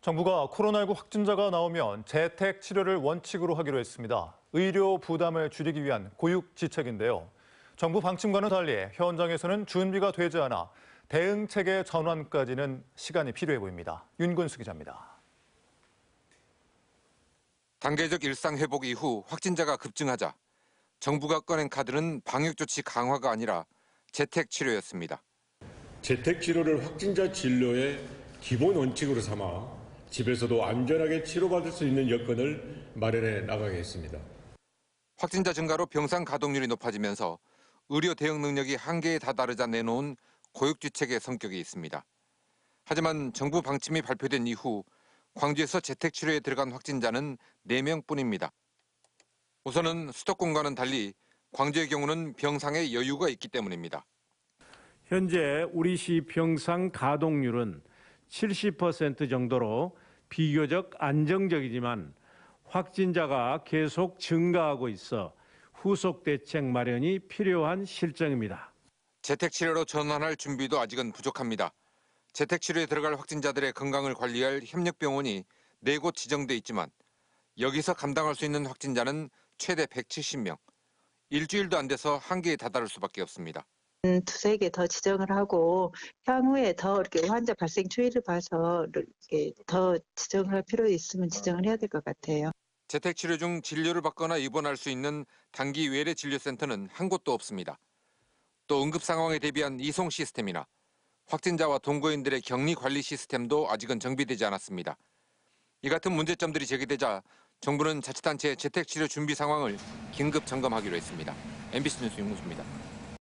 정부가 코로나19 확진자가 나오면 재택 치료를 원칙으로 하기로 했습니다. 의료 부담을 줄이기 위한 고육지책인데요. 정부 방침과는 달리 현장에서는 준비가 되지 않아 대응 체계 전환까지는 시간이 필요해 보입니다. 윤근수 기자입니다. 단계적 일상 회복 이후 확진자가 급증하자 정부가 꺼낸 카드는 방역 조치 강화가 아니라 재택 치료였습니다. 재택 치료를 확진자 진료의 기본 원칙으로 삼아 집에서도 안전하게 치료받을 수 있는 여건을 마련해 나가겠습니다. 확진자 증가로 병상 가동률이 높아지면서 의료 대응 능력이 한계에 다다르자 내놓은 고육지책의 성격이 있습니다. 하지만 정부 방침이 발표된 이후 광주에서 재택 치료에 들어간 확진자는 4명뿐입니다. 우선은 수도권과는 달리 광주의 경우는 병상에 여유가 있기 때문입니다. 현재 우리 시 병상 가동률은 70% 정도로 비교적 안정적이지만 확진자가 계속 증가하고 있어 후속 대책 마련이 필요한 실정입니다. 재택 치료로 전환할 준비도 아직은 부족합니다. 재택 치료에 들어갈 확진자들의 건강을 관리할 협력병원이 네 곳 지정돼 있지만 여기서 감당할 수 있는 확진자는 최대 170명. 일주일도 안 돼서 한계에 다다를 수밖에 없습니다. 음, 두세 개 더 지정을 하고 향후에 더 이렇게 환자 발생 추이를 봐서 이렇게 더 지정할 필요 있으면 지정을 해야 될 것 같아요. 재택 치료 중 진료를 받거나 입원할 수 있는 단기 외래 진료센터는 한 곳도 없습니다. 또 응급 상황에 대비한 이송 시스템이나 확진자와 동거인들의 격리 관리 시스템도 아직은 정비되지 않았습니다. 이 같은 문제점들이 제기되자 정부는 자치단체의 재택 치료 준비 상황을 긴급 점검하기로 했습니다. MBC 뉴스 윤무수입니다.